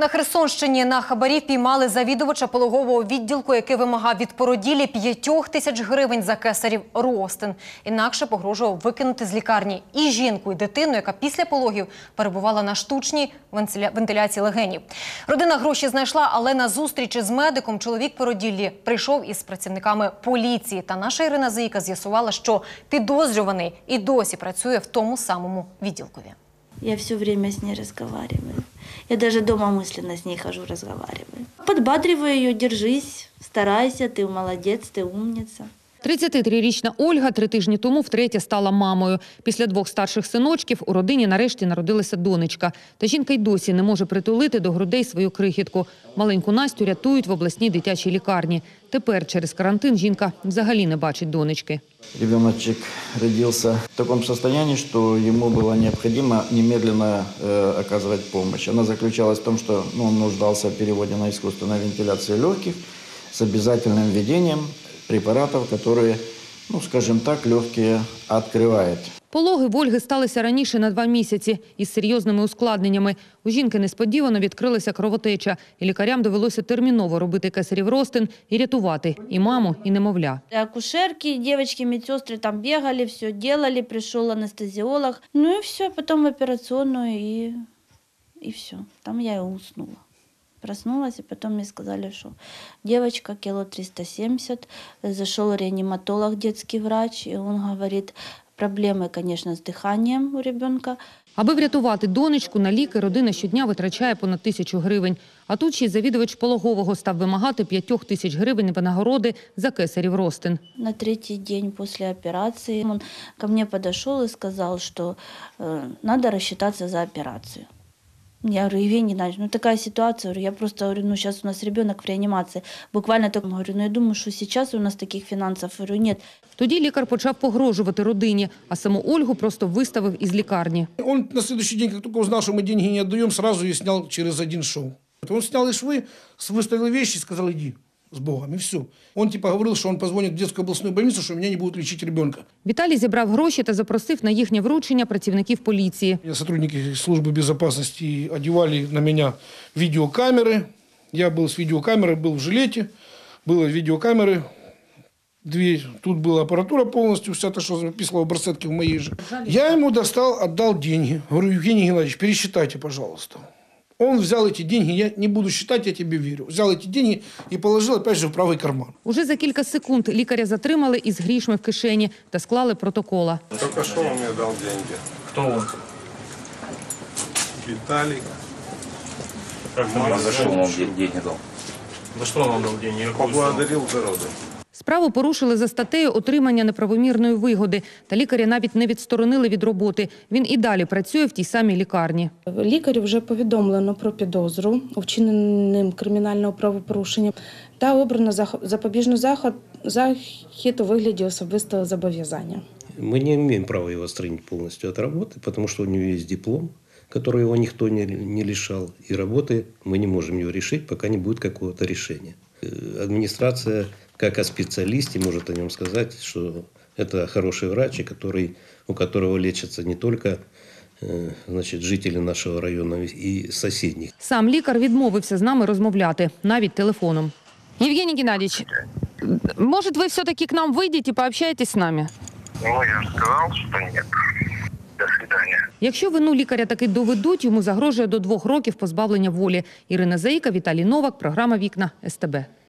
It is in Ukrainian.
На Херсонщині на хабарі піймали завідувача пологового відділку, який вимагав від породілі п'ятьох тисяч гривень за кесарів ростин. Інакше погрожував викинути з лікарні і жінку, і дитину, яка після пологів перебувала на штучній вентиля- вентиляції легенів. Родина гроші знайшла, але на зустрічі з медиком чоловік породіллі прийшов із працівниками поліції. Та наша Ірина Заїка з'ясувала, що підозрюваний і досі працює в тому самому відділкові. Я все время с ней разговариваю. Я даже дома мысленно с ней хожу, разговариваю. Подбадриваю ее, держись, старайся, ты молодец, ты умница. 33-річна Ольга три тижні тому втретє стала мамою. Після двох старших синочків у родині нарешті народилася донечка. Та жінка й досі не може притулити до грудей свою крихітку. Маленьку Настю рятують в обласній дитячій лікарні. Тепер через карантин жінка взагалі не бачить донечки. Ребеночек родился в таком состоянии, что ему было необходимо немедленно э, оказывать помощь. Она заключалась в том, что ну, он нуждался в переводе на искусственную вентиляцию легких с обязательным введением препаратов, которые, ну, скажем так, легкие открывает. Пологи в Ольги сталися раніше на два місяці із серйозними ускладненнями. У жінки несподівано відкрилася кровотеча, і лікарям довелося терміново робити кесарів ростин і рятувати і маму, і немовля. Акушерки, девочки, медсестры там бегали, все делали, пришел анестезиолог. Ну и все, потом в операционную и, и все. Там я и уснула. Проснулась, и потом мне сказали, что девочка кило 370. Зашел реаниматолог, детский врач, и он говорит, проблемы, конечно, с дыханием у ребенка. Аби врятувати донечку, на ліки родина щодня витрачає понад тисячу гривень. А тут ще й завідувач пологового став вимагати п'ятьох тисяч гривень винагороди за кесарів ростин. На третий день после операции он ко мне подошел и сказал, что э, надо рассчитаться за операцию. Я говорю, Евгений Геннадьевич, ну такая ситуация, говорю, я просто говорю, ну сейчас у нас ребенок в реанимации, буквально только говорю, ну я думаю, что сейчас у нас таких финансов, говорю, нет. Тоді лікар почав погрожувати родині, а саму Ольгу просто виставив із лікарні. Он на следующий день, как только узнал, что мы деньги не отдаем, сразу ее снял через один шоу. Он снял и швы, с- выставил вещи и сказал, иди с Богом, и все. Он типа говорил, что он позвонит в детскую областную больницу, что меня не будут лечить ребенка. Віталій зібрав гроші та запросив на їхнє вручення працівників поліції. Меня Сотрудники службы безопасности одевали на меня видеокамеры. Я был с видеокамерой, был в жилете, было видеокамеры, две, тут была аппаратура полностью, вся то, что записывала в барсетке в моей же. Я ему достал, отдал деньги. Говорю, Евгений Геннадьевич, пересчитайте, пожалуйста. Он взял эти деньги, я не буду считать, я тебе верю. Взял эти деньги и положил опять же в правый карман. Уже за кілька секунд лікаря затримали із грішми в кишені та склали протокола. Только что он мне дал деньги. Кто он? Виталик. Как А за что он вам де- деньги дал? За что он вам дал деньги? Какую сумму? Поблагодарил за роды. Справу порушили за статтею отримання неправомірної вигоди. Та лікаря навіть не відсторонили від роботи. Він і далі працює в тій самій лікарні. Лікарю вже повідомлено про підозру у вчиненим кримінального правопорушення та обрано зах- запобіжний заход захід у вигляді особистого зобов'язання. Мы не имеем права его отстранить полностью от работы, потому что у него есть диплом, который его никто не, не лишал. И работы мы не можем его решить, пока не будет какого-то решения. Э, Администрация, как о специалисте, может о нем сказать, что это хороший врач, и который, у которого лечатся не только э, значит, жители нашего района и соседних. Сам лікар відмовився з нами розмовляти, навіть телефоном. Євгеній Геннадійович, може, ви все-таки к нам вийдете і пообщаєтесь з нами? Ну, я же сказал, что нет. До свидания. Якщо вину лікаря таки доведуть, йому загрожує до двох років позбавлення волі. Ірина Заїка, Віталій Новак, програма Вікна СТБ.